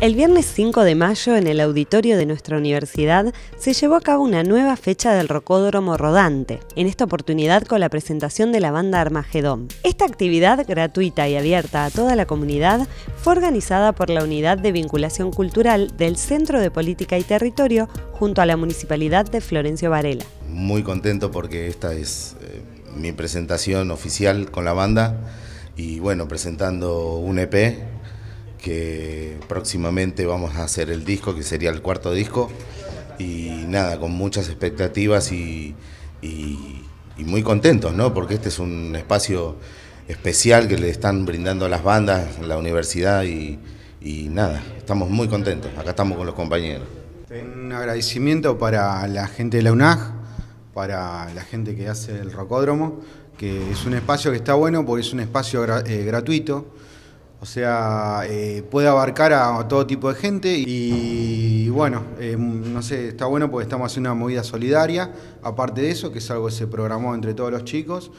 El viernes 5 de mayo, en el auditorio de nuestra universidad, se llevó a cabo una nueva fecha del Rocódromo Rodante, en esta oportunidad con la presentación de la banda Armagedón. Esta actividad, gratuita y abierta a toda la comunidad, fue organizada por la Unidad de Vinculación Cultural del Centro de Política y Territorio junto a la Municipalidad de Florencio Varela. Muy contento porque esta es eh, mi presentación oficial con la banda y bueno, presentando un EP que próximamente vamos a hacer el disco, que sería el cuarto disco, y nada, con muchas expectativas y, muy contentos, ¿no? Porque este es un espacio especial que le están brindando a las bandas, la universidad y, nada, estamos muy contentos, acá estamos con los compañeros. Un agradecimiento para la gente de la UNAG, para la gente que hace el Rocódromo, que es un espacio que está bueno porque es un espacio eh, gratuito o sea, eh, puede abarcar a, todo tipo de gente y, bueno, eh, no sé, está bueno porque estamos haciendo una movida solidaria, aparte de eso, que es algo que se programó entre todos los chicos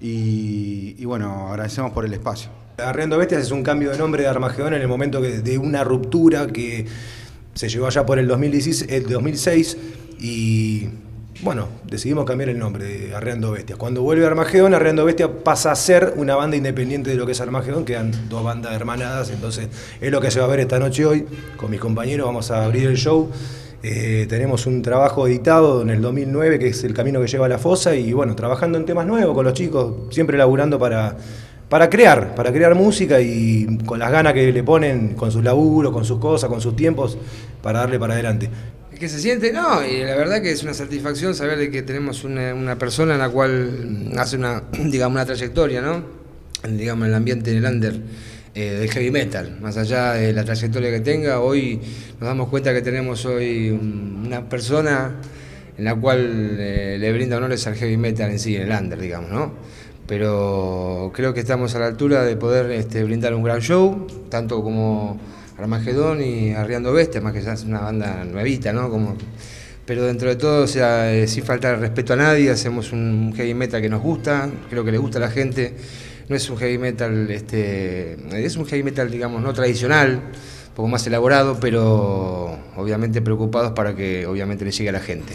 y, bueno, agradecemos por el espacio. Arreando Bestias es un cambio de nombre de Armagedón en el momento de una ruptura que se llevó allá por el, 2016, el 2006 y bueno, decidimos cambiar el nombre de Arreando Bestias. Cuando vuelve Armagedón, Arreando Bestias pasa a ser una banda independiente de lo que es Armagedón, quedan dos bandas hermanadas, entonces es lo que se va a ver esta noche hoy. Con mis compañeros vamos a abrir el show. Eh, tenemos un trabajo editado en el 2009 que es El Camino que lleva a la Fosa y bueno, trabajando en temas nuevos con los chicos, siempre laburando para, para crear, para crear música y con las ganas que le ponen, con sus laburos, con sus cosas, con sus tiempos, para darle para adelante. ¿Qué se siente? No, y la verdad que es una satisfacción saber de que tenemos una, persona en la cual hace una, digamos, una trayectoria, ¿no? Digamos, en el ambiente del under eh, del heavy metal. Más allá de la trayectoria que tenga, hoy nos damos cuenta que tenemos hoy una persona en la cual eh, le brinda honores al heavy metal en sí, el under, digamos, ¿no? Pero creo que estamos a la altura de poder este, brindar un gran show, tanto como Armagedón y Arriando Bestia, más que ya es una banda nuevita, ¿no? Pero dentro de todo, o sea, eh, sin faltar respeto a nadie, hacemos un heavy metal que nos gusta, creo que le gusta a la gente. No es un heavy metal, este, es un heavy metal, digamos, no tradicional, un poco más elaborado, pero obviamente preocupados para que obviamente le llegue a la gente.